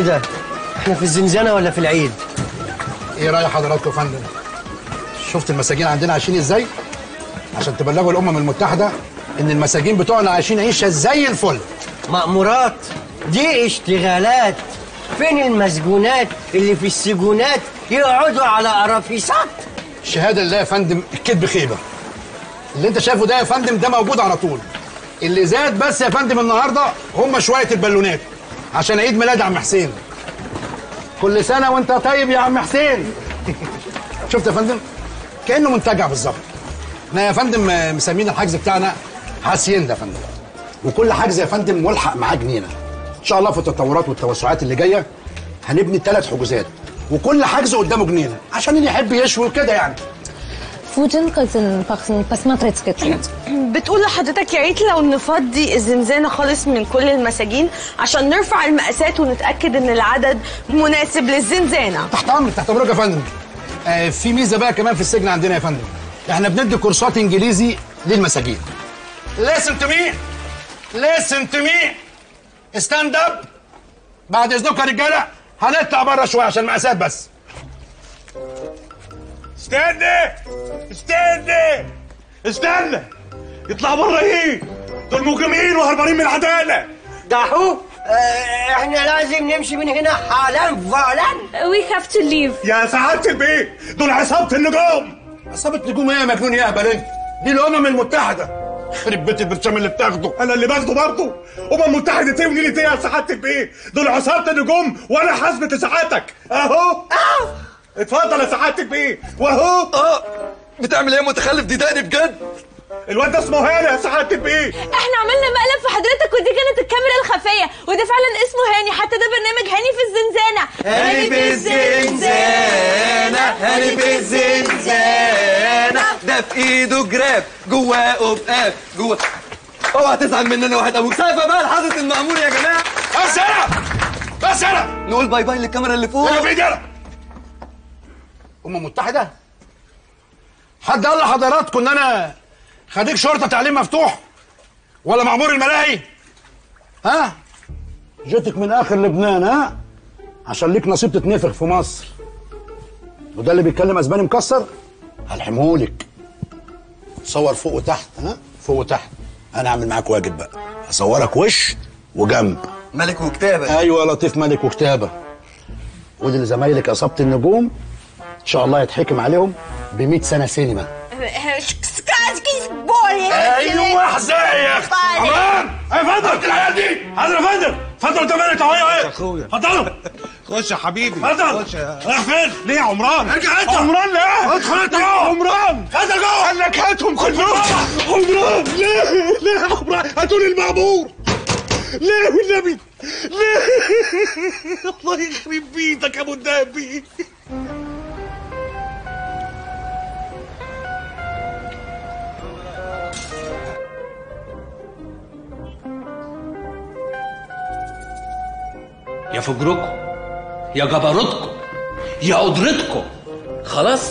إيه ده إحنا في الزنزانة ولا في العيد؟ إيه رأي حضراتكم يا فندم؟ شفت المساجين عندنا عايشين إزاي؟ عشان تبلغوا الأمم المتحدة إن المساجين بتوعنا عايشين عيشة زي الفل. مأمورات دي اشتغالات. فين المسجونات اللي في السجونات يقعدوا على قرافيسات شهادة لله يا فندم الكذب خيبة. اللي أنت شايفه ده يا فندم ده موجود على طول. اللي زاد بس يا فندم النهارده هم شوية البالونات. عشان عيد ميلاد عم حسين. كل سنة وانت طيب يا عم حسين. شفت يا فندم؟ كأنه منتجع بالظبط. إحنا يا فندم مسمين الحجز بتاعنا هاسيندا يا فندم. وكل حجز يا فندم ملحق معاه جنينه إن شاء الله في التطورات والتوسعات اللي جاية هنبني ثلاث حجوزات. وكل حجز قدامه جنينة. عشان اللي يحب يشوي وكده يعني. وجن كلتن بس ما تريتس بتقول لحضرتك يا ريت لو نفضي الزنزانه خالص من كل المساجين عشان نرفع المقاسات ونتأكد إن العدد مناسب للزنزانه تحت أمرك تحت أمرك يا فندم. آه في ميزة بقى كمان في السجن عندنا يا فندم. إحنا بندي كورسات إنجليزي للمساجين. Listen to me. Listen to me. Stand up. بعد اذنكم يا رجالة هنطلع بره شوية عشان المقاسات بس. استنى! استنى! استنى! اطلع بره إيه دول مجرمين وهربانين من العدالة! دحو آه إحنا لازم نمشي من هنا حالا فعلا. We have to leave. يا سعادة البيه دول عصابة النجوم! عصابة نجوم إيه يا مجنون يا اهبل انت دي الأمم المتحدة. خرب بيت البرشام اللي بتاخده. أنا اللي باخده برضه. أمم متحده إيه ونيلة إيه يا سعادة البيه دول عصابة النجوم وأنا حاسبة ساعاتك أهو! اتفضل يا سعاده البيه واهو آه بتعمل إيه يا متخلف؟ دي دقني بجد. الواد ده اسمه هاني يا سعاده البيه إحنا عملنا مقلب في حضرتك ودي كانت الكاميرا الخفية وده فعلا اسمه هاني حتى ده برنامج هاني في الزنزانة. هاني في الزنزانة هاني في الزنزانة. ده في إيده جراب جواه قبقاب جواه. اوعى تزعل مننا واحد أبوك. سايبه بقى لحظة المأمور يا جماعة. بس أنا بس أنا نقول باي باي للكاميرا اللي فوق. أنا امم متحده حد قال لحضراتكم إن أنا خريج شرطة تعليم مفتوح ولا مأمور الملاهي؟ ها؟ جيتك من آخر لبنان ها؟ عشان ليك نصيب تتنفخ في مصر. وده اللي بيتكلم أسباني مكسر؟ هلحمهولك. صور فوق وتحت ها؟ فوق وتحت. أنا اعمل معاك واجب بقى. أصورك وش وجنب. ملك وكتابة. أيوه لطيف ملك وكتابة. ودي لزمايلك اصابه النجوم. إن شاء الله يتحكم عليهم ب 100 سنة سينما. أيوه حزاي يا أخي. أمان. يا فندم العيال دي. حاضر يا فندم اتفضل انت اهو يا أخويا. اتفضلوا خش يا حبيبي. اتفضل خش يا رايح فين؟ ليه يا عمران؟ ارجع أنت. عمران لا. ادخل أنت. يا جوه عمران. ادخل جوه قال لك هاتهم كلهم عمران ليه؟ ليه يا عمران؟ هاتوا لي المعمور. ليه والنبي؟ ليه؟ الله يخرب بيتك يا أبو الدهبي يا فجركم يا جبروتكم يا قدرتكم. خلاص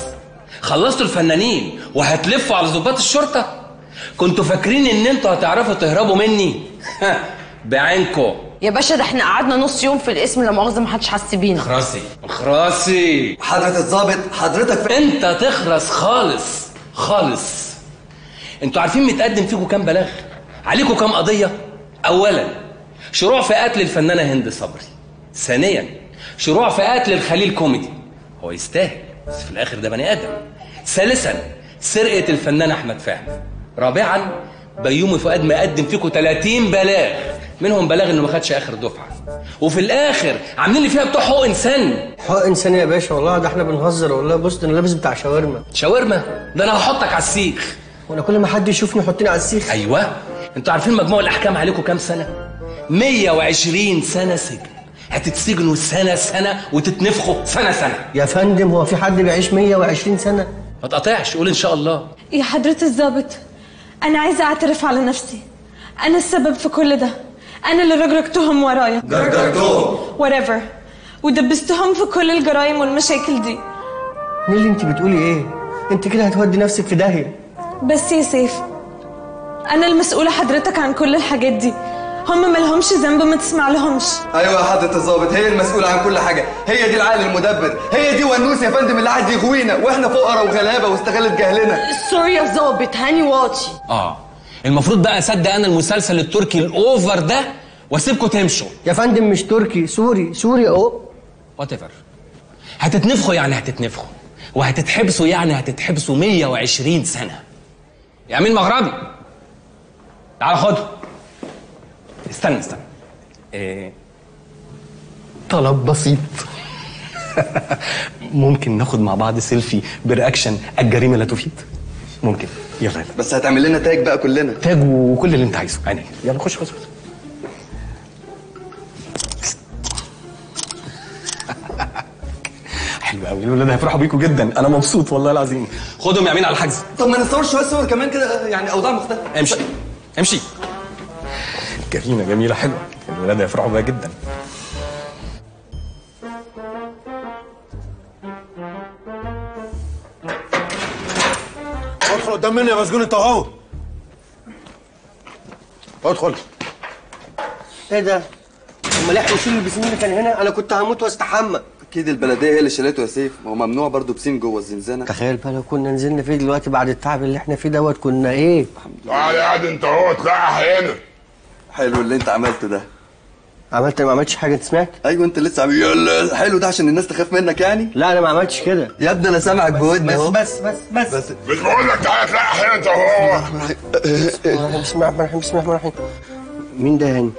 خلصتوا الفنانين وهتلفوا على ضباط الشرطة. كنتوا فاكرين إن أنتوا هتعرفوا تهربوا مني؟ بعينكم. يا باشا ده إحنا قعدنا نص يوم في الاسم لا مؤاخذة محدش حس بينا خراسي خراسي حضرة الظابط حضرتك في... انت تخرس خالص خالص. أنتوا عارفين متقدم فيكم كام بلاغ؟ عليكم كام قضية؟ اولا شروع في قتل الفنانه هند صبري. ثانيا شروع في قتل الخليل كوميدي. هو يستاهل بس في الآخر ده بني آدم. ثالثا سرقة الفنان أحمد فهمي. رابعا بيومي فؤاد مقدم فيكم 30 بلاغ. منهم بلاغ إنه ما خدش آخر دفعة. وفي الآخر عاملين لي فيها بتوع حقوق إنسان. حق انسانيه يا باشا والله ده إحنا بنهزر والله بص ده أنا لابس بتاع شاورما. شاورما؟ ده أنا هحطك على السيخ. وأنا كل ما حد يشوفني يحطني على السيخ. أيوه. أنتوا عارفين مجموع الأحكام عليكم كام سنة؟ 120 سنة سجن. هتتسجنوا سنة سنة وتتنفخوا سنة سنة. يا فندم هو في حد بيعيش 120 سنة؟ ما تقطعش قول إن شاء الله. يا حضرة الضابط أنا عايزة أعترف على نفسي. أنا السبب في كل ده. أنا اللي رجرجتهم ورايا. جرجرتهم whatever. ودبستهم في كل الجرايم والمشاكل دي. نيلي انت بتقولي إيه؟ انت كده هتودي نفسك في داهية. بس يا سيف أنا المسؤولة حضرتك عن كل الحاجات دي. هم ملهمش ذنب ما تسمع لهمش أيوه يا حضرة الظابط هي المسؤولة عن كل حاجة. هي دي العقل المدبر. هي دي ونوس يا فندم اللي قاعد يغوينا. وإحنا فقراء وغلابة واستغلت جهلنا. sorry يا ظابط هاني واطي. آه. المفروض بقى أصدق أنا المسلسل التركي ال over ده وأسيبكم تمشوا. يا فندم مش تركي سوري سوري أهو. whatever هتتنفخوا يعني هتتنفخوا. وهتتحبسوا يعني هتتحبسوا 120 سنة. يا أمين مغربي تعال خده استنى استنى. إيه. طلب بسيط. ممكن ناخد مع بعض سيلفي ب reaction الجريمة لا تفيد. ممكن. يلا يلا. بس هتعمل لنا tag بقى كلنا. tag وكل اللي انت عايزه. عينيا. يلا خش خش خش. حلو قوي. الولاد هيفرحوا بيكوا جدا. أنا مبسوط والله العظيم. خدهم يا أمين على الحجز. طب ما نصور شوية صور كمان كده يعني أوضاع مختلفة. امشي. امشي. جميله جميلة حلوة. الولاد هيفرحوا بيها جدا. ادخل قدام مني يا مسجون انت اهو. ادخل. إيه ده؟ امال إحنا نشيل البسين اللي كان هنا؟ أنا كنت هموت واستحمى. أكيد البلدية هي اللي شالته يا سيف. ما هو ممنوع برضه بسين جوه الزنزانة. تخيل بقى لو كنا نزلنا فيه دلوقتي بعد التعب اللي إحنا فيه دوت كنا إيه؟ تعال قاعد انت اهو تلقح هنا حلو اللي أنت عملته ده. عملت ما عملتش حاجة أنت سمعت؟ أيوه أنت لسه عامل يلا حلو ده عشان الناس تخاف منك يعني؟ لا أنا ما عملتش كده. يا ابني أنا سامعك بودني أهو. بس بس بس. بس. مش بقول لك تعال تلقح هنا أنت أهو. بسم الله الرحمن الرحيم بسم الله الرحمن الرحيم. مين ده هاني؟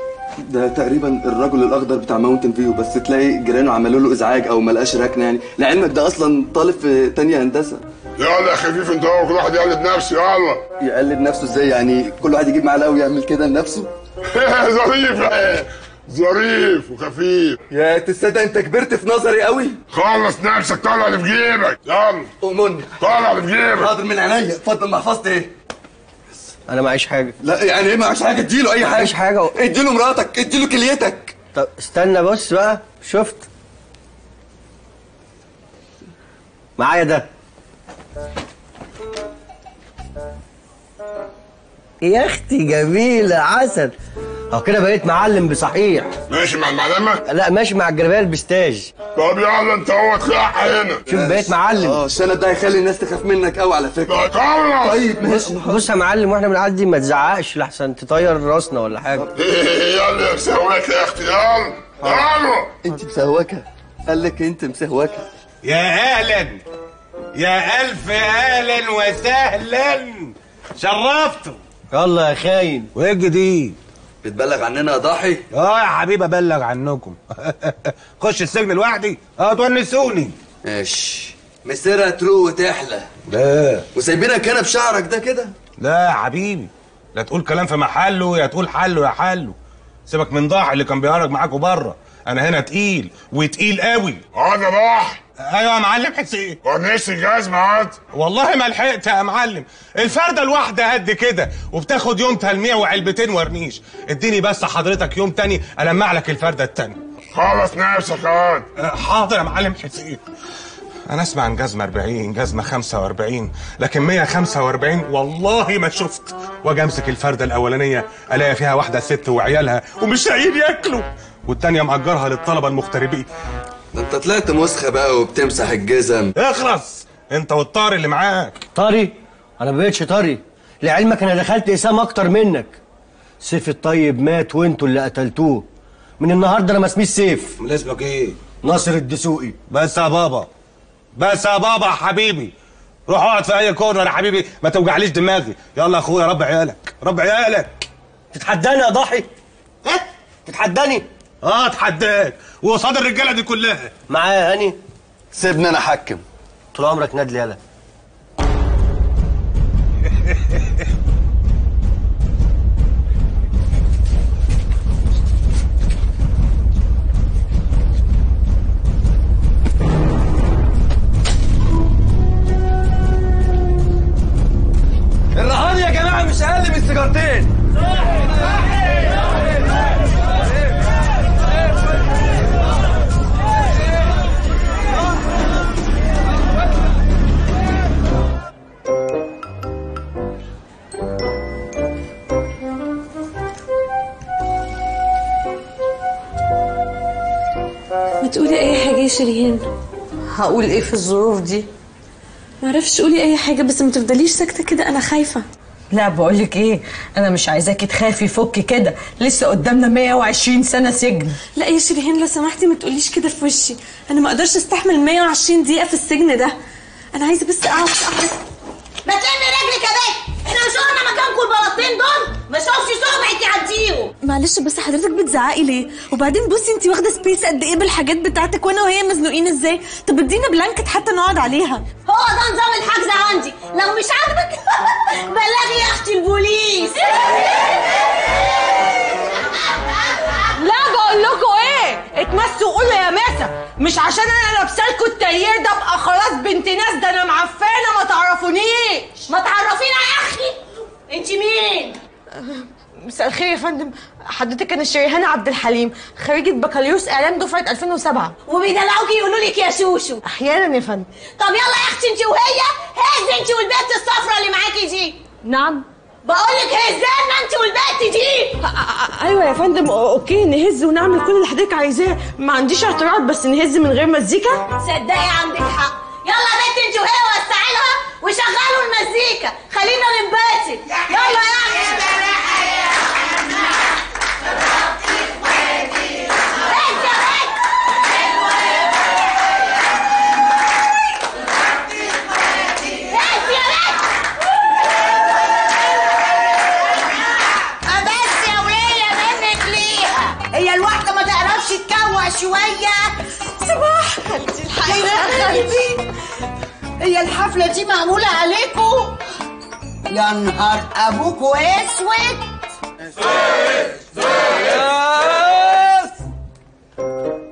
ده تقريبا الرجل الأخضر بتاع Mountain View بس تلاقي جيرانه عملوا له إزعاج أو ما لقاش ركنة يعني. لعلمك ده أصلا طالب في تانية هندسة. يلا يا خفيف انت اهو كل واحد يقلد نفسه يلا. يقلد نفسه إزاي يعني؟ كل واحد يجيب معلقة ويعمل كده لنفسه؟ ظريف يا ظريف وخفيف. يا تصدق أنت كبرت في نظري قوي. خلص نفسك طلع اللي في جيبك. يلا. أؤمني طلع اللي في جيبك. حاضر من عينيا. اتفضل محفظتي إيه؟ أنا معيش حاجة. لا يعني إيه معكش حاجة؟ اديله أي حاجة. معيش حاجة. اديله مراتك اديله كليتك. طب استنى بص بقى شفت؟ معايا ده. يا أختي جميلة عسل. أهو كده بقيت معلم بصحيح. ماشي مع المعلمة؟ لا ماشي مع الجلابيه البستاج طب يلا انت اهو تلقح هنا. شوف بقيت معلم. آه الشنب ده هيخلي الناس تخاف منك قوي على فكرة. طيب بص ماشي. بص يا معلم وإحنا بنعدي ما تزعقش لحسن تطير راسنا ولا حاجة. يلا يا مسويك يا أختي يلا. يلا. أنت مسهوكه قال لك أنت مسهوكه يا أهلا يا ألف أهلا وسهلا. شرفتوا يلا يا خاين. وإيه الجديد؟ بتبلغ عننا يا ضاحي؟ آه يا حبيبي أبلغ عنكم. خش السجن لوحدي. آه تونسوني. ماشي. مسيرها تروق وتحلى. لا. وسايبينك هنا بشعرك ده كده؟ لا يا حبيبي. لا تقول كلام في محله يا تقول حله يا حله. سيبك من ضاحي اللي كان بيهرج معاكوا بره. أنا هنا تقيل وتقيل قوي. هذا راح أيوه يا معلم. حسين ونسي الجزمة هات والله ما لحقت يا معلم. الفردة الواحدة قد كده وبتاخد يوم تلميع وعلبتين ورنيش. اديني بس حضرتك يوم تاني ألمع لك الفردة التانية. خلص نفسك هات أه، حاضر يا معلم حسين. أنا أسمع عن جزمة 40 جزمة 45 لكن 145 والله ما شفت. وأجي أمسك الفردة الأولانية ألاقي فيها واحدة ست وعيالها ومش لاقيين ياكلوا. والتانية مأجرها للطلبة المغتربين. ده انت طلعت مسخة بقى وبتمسح الجزم. اخلص! انت والطار اللي معاك. طري أنا ما بقتش طري لعلمك أنا دخلت اسام أكتر منك. سيف الطيب مات وأنتوا اللي قتلتوه. من النهارده أنا ما اسميش سيف. من اسمك إيه؟ ناصر الدسوقي. بس يا بابا. بس يا بابا يا حبيبي. روح اقعد في أي كورنر يا حبيبي. ما توجعليش دماغي. يلا يا أخويا رب عيالك. رب عيالك. تتحداني يا ضحي ها؟ تتحداني؟ آه اتحداك. وقصاد الرجالة دي كلها. معايا هاني؟ سيبني أنا أحكم. طول عمرك نادلي يالا شيرين هقول إيه في الظروف دي؟ معرفش قولي أي حاجة بس ما تفضليش ساكتة كده أنا خايفة. لا بقولك إيه أنا مش عايزاكي تخافي فكي كده. لسه قدامنا 120 سنة سجن. لا يا شيرين لو سمحتي ما تقوليش كده في وشي. أنا ما أقدرش أستحمل 120 دقيقة في السجن ده. أنا عايزة بس اقعد اقعد ما تلمي رجلك يا بنت! مش قلنا مكانكم البلاطين دول؟ ما شوفش صبعك يعديهم معلش بس حضرتك بتزعقي ليه؟ وبعدين بصي انت واخدة space قد إيه بالحاجات بتاعتك وأنا وهي مزنوقين إزاي؟ طب ادينا blanket حتى نقعد عليها. هو ده نظام الحجز عندي. لو مش عاجبك بلغي يا أختي البوليس. اتمسوا قولوا يا ماسة مش عشان أنا لابسه لكم التايير ده ابقى خلاص بنت ناس ده أنا معفانة ما تعرفونيش. ما تعرفينا يا أخي. انت مين؟ مساء الخير يا فندم. حضرتك أنا شريهان عبد الحليم خريجة بكالوريوس إعلام دفعة 2007 وبيدلعوكي يقولوا لك يا شوشو. أحيانا يا فندم. طب يلا يا أختي انت وهي هز انت والبنت الصفرا اللي معاكي دي. نعم. بقول لك هزانا أنت والبنت دي أيوه يا فندم أوكي نهز ونعمل كل اللي حضرتك عايزاه. ما عنديش اعتراض بس نهز من غير مزيكا؟ صدقي عندك حق. يلا يا بنت انت وهي وسعي لها وشغلوا المزيكا. خلينا ننبسط يلا يا أختي خالتي هي الحفلة دي معمولة عليكم؟ يا نهار أبوكوا أسود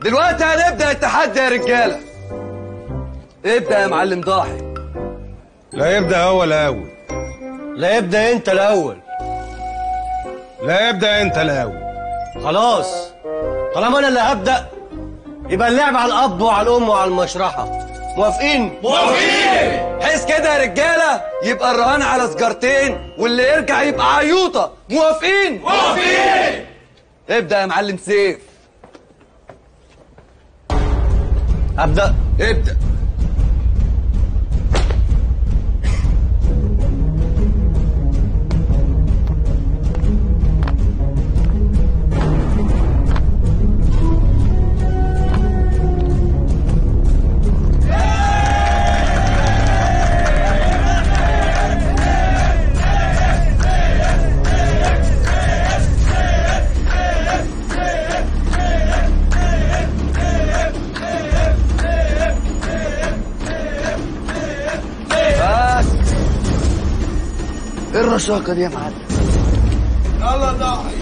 دلوقتي هنبدأ التحدي يا رجالة. ابدأ يا معلم ضاحي. لا يبدأ هو الأول لا يبدأ أنت الأول. لا يبدأ أنت الأول. خلاص. طالما أنا اللي هبدأ يبقى اللعب على الأب وعلى الأم وعلى المشرحة. موافقين؟ حس كده يا رجالة يبقى الرهان على سجارتين واللي يرجع يبقى عيوطة. موافقين؟ موافقين! ابدأ يا معلم سيف. أبدأ. ابدأ. 说隔壁房子。来，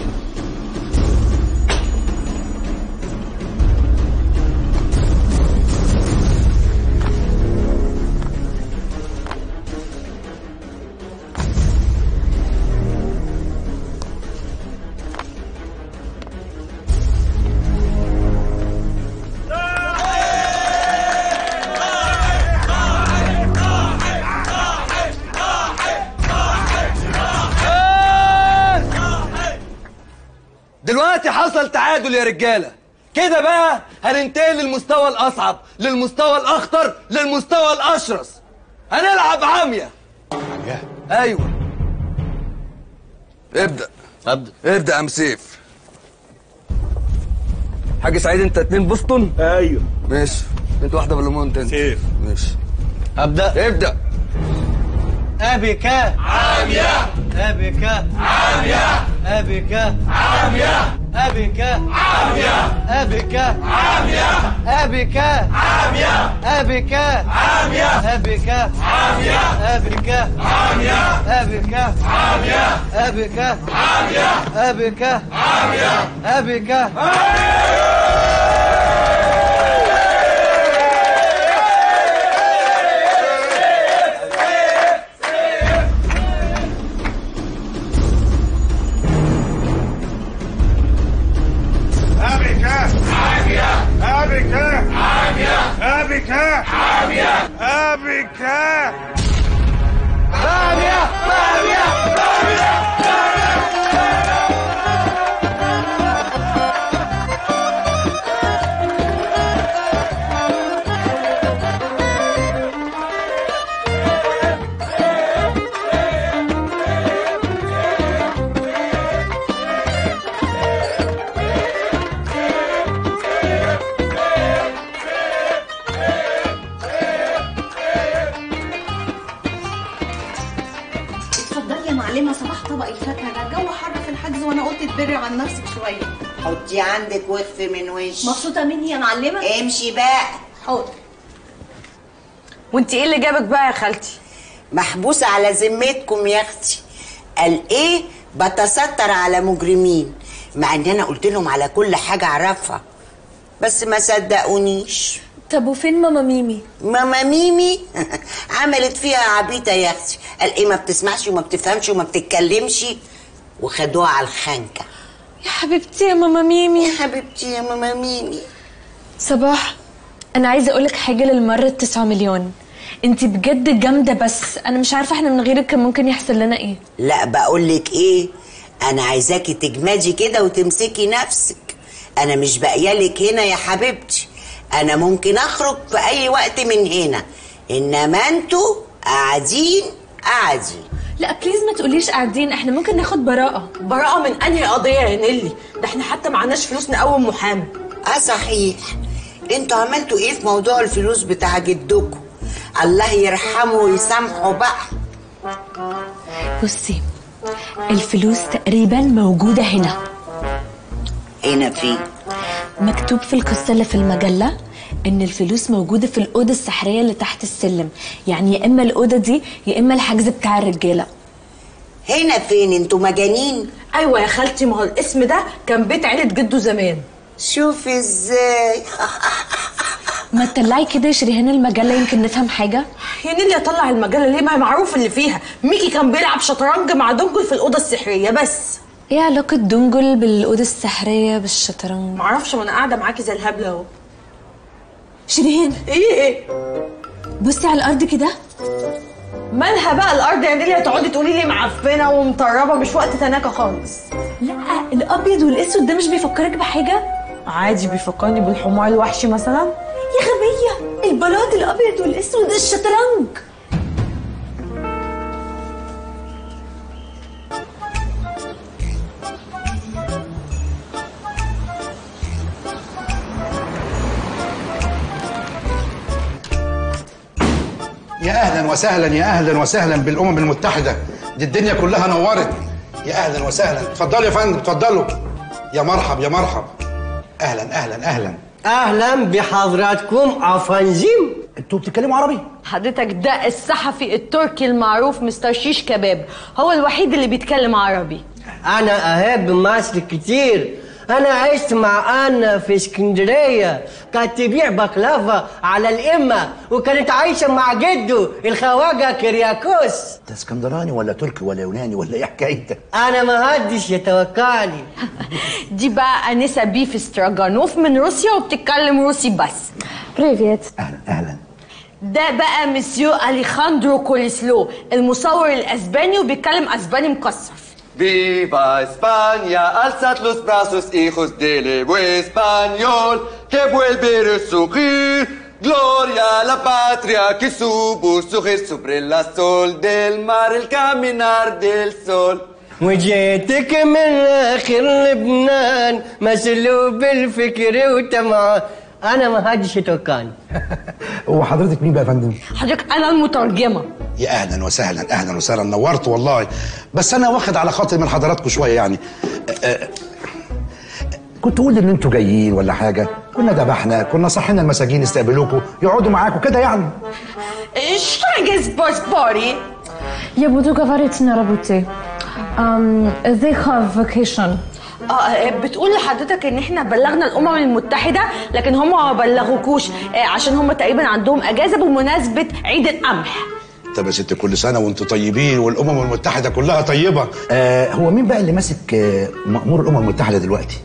حصل تعادل يا رجالة. كده بقى هننتقل للمستوى الأصعب للمستوى الأخطر للمستوى الأشرس. هنلعب عامية عمياء؟ أيوة. ابدأ. أبدأ. ابدأ يا أم سيف. حاج سعيد أنت اتنين بوسطن؟ أيوه. ماشي. أنت واحدة بالليمون انت سيف. ماشي. أبدأ. ابدأ. ابك عاميه ابك عاميه ابك عاميه ابك عاميه ابك عاميه ابك عاميه ابك عاميه ابك عاميه ابك عاميه ابك عاميه ابك عاميه ابك عاميه ابك أبك Abre Abicá! وش مبسوطة مني يا معلمة؟ امشي بقى. حاضر. وانت إيه اللي جابك بقى يا خالتي؟ محبوسة على ذمتكم يا أختي. قال إيه؟ بتستر على مجرمين. مع ان أنا قلت لهم على كل حاجة اعرفها. بس ما صدقونيش. طب وفين ماما ميمي؟ ماما ميمي؟ عملت فيها عبيطة يا أختي. قال إيه ما بتسمعش وما بتفهمش وما بتتكلمش؟ وخدوها على الخنكة. يا حبيبتي يا ماما ميمي. يا حبيبتي يا ماما ميمي. صباح. أنا عايزة أقولك حاجة للمرة التسعة مليون. انت بجد جامدة بس. أنا مش عارفة إحنا من غيرك كان ممكن يحصل لنا إيه. لا بقولك إيه؟ أنا عايزاكي تجمدي كده وتمسكي نفسك. أنا مش باقيالك هنا يا حبيبتي. أنا ممكن أخرج في اي وقت من هنا. إنما أنتوا قاعدين قاعدين. لا بليز ما تقوليش قاعدين. إحنا ممكن ناخد براءة. براءة من أنهي قضية يا نيلي؟ ده إحنا حتى معناش فلوس نقوم محامي. آه صحيح. أنتوا عملتوا إيه في موضوع الفلوس بتاع جدكم؟ الله يرحمه ويسامحه بقى. بصي الفلوس تقريبا موجودة هنا. هنا فين؟ مكتوب في القصة اللي في المجلة. إن الفلوس موجودة في الأوضة السحرية اللي تحت السلم. يعني يا إما الأوضة دي يا إما الحجز بتاع الرجالة. هنا فين أنتوا مجانين؟ أيوه يا خالتي ما هو الاسم ده كان بيت عيلة جده زمان. شوفي إزاي. ما تطلعي كده يا شريهان المجلة يمكن نفهم حاجة. يا نيلي أطلع المجلة ليه؟ ما هي معروف اللي فيها. ميكي كان بيلعب شطرنج مع دنجل في الأوضة السحرية بس. إيه علاقة دنجل بالأوضة السحرية بالشطرنج؟ معرفش وأنا قاعدة معاكي زي الهبلة أهو. شريهان إيه إيه. بصي على الأرض كده. مالها بقى الأرض؟ يا نيلي هتقعدي تقولي لي معفنة ومطربة مش وقت تناكة خالص. لا الأبيض والأسود ده مش بيفكرك بحاجة؟ عادي بيفكرني بالحمار الوحشي مثلا. يا غبية البلاط الأبيض والأسود الشطرنج. أهلا وسهلا يا أهلا وسهلا بالأمم المتحدة. دي الدنيا كلها نورت. يا أهلا وسهلا. اتفضلوا يا فندم اتفضلوا. يا مرحب يا مرحب. أهلا أهلا أهلا. أهلا بحضراتكم افنزيم أنتوا بتتكلموا عربي؟ حضرتك ده الصحفي التركي المعروف مستر شيش كباب. هو الوحيد اللي بيتكلم عربي. أنا احب مصر كتير. أنا عشت مع أنا في اسكندرية كانت تبيع بقلافه على الإمة وكانت عايشة مع جده الخواجة كرياكوس. أنت اسكندراني ولا تركي ولا يوناني ولا إيه حكايتك؟ أنا ما حدش يتوقعني دي بقى أنسة بيف استراجانوف من روسيا وبتتكلم روسي بس. привет. أهلا أهلا. ده بقى مسيو أليخاندرو كوليسلو المصور الأسباني وبيتكلم أسباني مكسر. Viva España, alzad los brazos, hijos del pueblo español, que vuelve a resurgir. Gloria a la patria que supo seguir sobre el azul del mar, el caminar del sol. وجيتك من اخر لبنان مسلوب الفكر وتمام أنا ما حدش يتوقعني هو حضرتك مين بقى يا فندم حضرتك أنا المترجمه يا اهلا وسهلا اهلا وسهلا نورت والله بس انا واخد على خاطر من حضراتكم شويه يعني أه، أه، كنت قول ان انتوا جايين ولا حاجه كنا ذبحنا كنا صحينا المساجين يستقبلوكوا يقعدوا معاكم كده يعني Strongest boss body. Я буду говорить на работе. Um, they have vacation. اه بتقول لحضرتك ان احنا بلغنا الامم المتحده لكن هم ما بلغوكوش آه، عشان هم تقريبا عندهم اجازه بمناسبه عيد القمح طب يا ست كل سنه وانتوا طيبين والامم المتحده كلها طيبه آه هو مين بقى اللي ماسك آه مأمور الامم المتحده دلوقتي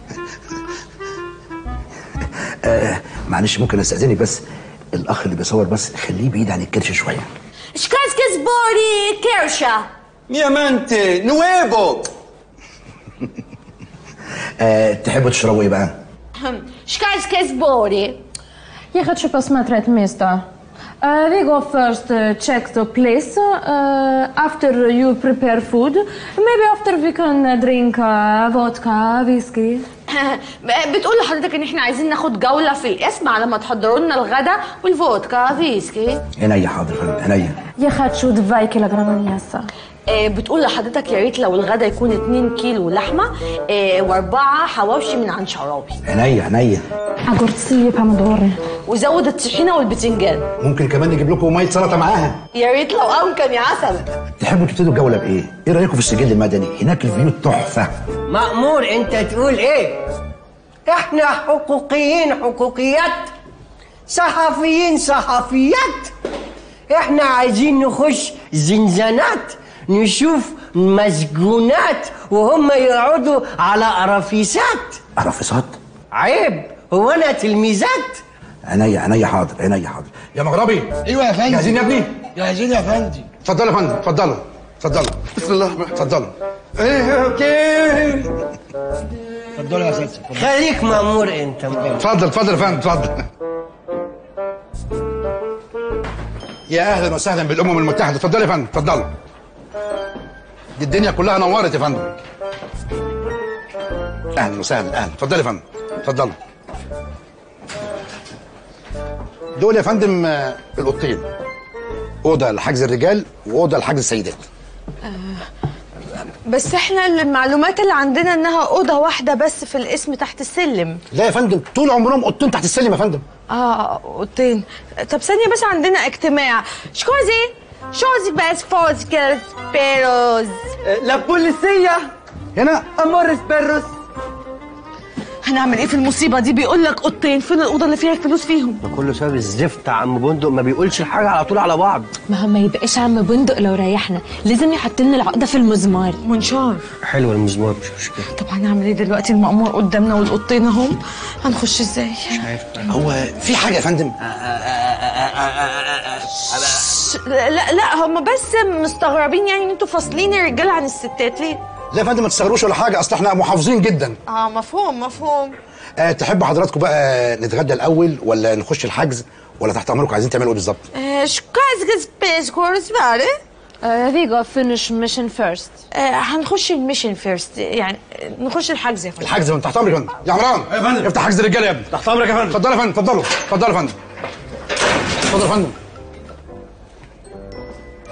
آه معلش ممكن استاذنك بس الاخ اللي بيصور بس خليه بعيد عن الكرش شويه شكاسكس بوري كيرشا Niamante, nuevo. آه تحبوا تشربوا ايه بقى شكاسكس بوري Я хочу посмотреть место. Uh, we go first uh, check the place. Uh, after you prepare food, maybe after we can uh, drink uh, vodka, whiskey. بتقول لحضرتك إن إحنا عايزين ناخد جولة في القسم على ما تحضروا لنا الغدا والفودكا فيسكي هنا يا حاضر هنا يا خد شو دفاي كيلوغرام يا بتقول لحضرتك يا ريت لو الغدا يكون 2 كيلو لحمة آه وأربعة حواوشي من عند شعراوي. عينيا عينيا. أجورتسي بامدوري وزود الطحينة والبتنجان. ممكن كمان نجيب لكم مية سلطة معاها. يا ريت لو امكن يا عسل. تحبوا تبتدوا الجولة بإيه؟ إيه رأيكم في السجل المدني؟ هناك الفيو تحفة. مأمور أنت تقول إيه؟ إحنا حقوقيين حقوقيات. صحفيين صحفيات. إحنا عايزين نخش زنزانات. نشوف مسجونات وهم يقعدوا على قرافيسات قرافيسات عيب هو أنا تلميذات. عينيا عينيا حاضر عينيا حاضر. يا مغربي. أيوه يا فندم. جاهزين يا ابني؟ جاهزين يا فندم. اتفضلوا يا فندم اتفضلوا اتفضلوا بسم الله اتفضلوا إيه أوكي. اتفضلوا يا سيدي خليك مأمور أنت اتفضل اتفضل يا فندم اتفضل يا أهلا وسهلا بالأمم المتحدة. اتفضلوا يا فندم اتفضلوا دي الدنيا كلها نورت يا فندم. أهلا وسهلا أهلا. اتفضل يا فندم. اتفضلوا دول يا فندم آه، الاوضتين أوضة لحجز الرجال وأوضة لحجز السيدات. بس إحنا المعلومات اللي عندنا إنها أوضة واحدة بس في الاسم تحت السلم. لا يا فندم طول عمرهم اوضتين تحت السلم يا فندم. آه اوضتين طب ثانية بس عندنا اجتماع. شكوزي شوزي بس فوز كده بيروز لا بوليسية هنا امورس بيروس هنعمل إيه في المصيبه دي بيقول لك اوضتين فين الاوضه اللي فيها الفلوس فيهم ده كله سبب الزفت يا عم بندق ما بيقولش الحاجة على طول على بعض ما هو ما يبقاش عم بندق لو ريحنا لازم يحط لنا العقده في المزمار منشار حلو المزمار مش مشكله طب هنعمل إيه دلوقتي المأمور قدامنا والاوضتين اهم هنخش إزاي هو في حاجة يا فندم لا لا هم بس مستغربين يعني إن أنتوا فاصلين الرجاله عن الستات ليه؟ لا يا فندم ما تستغروش ولا حاجة. أصل إحنا محافظين جدا. آه مفهوم مفهوم. أه تحبوا حضراتكم بقى نتغدى الأول ولا نخش الحجز ولا تحت أمركم عايزين تعملوا إيه بالظبط؟ آه، course بقى. we go finish mission first. آه هنخش ال mission first يعني نخش الحجز يا فندم. الحجز من تحت امرك يا فندم يا عمران يا فندم. افتح حجز الرجالة يا ابني. تحت أمرك يا فندم. اتفضلوا يا فندم اتفضلوا اتفضلوا يا فندم. اتفضل يا فندم.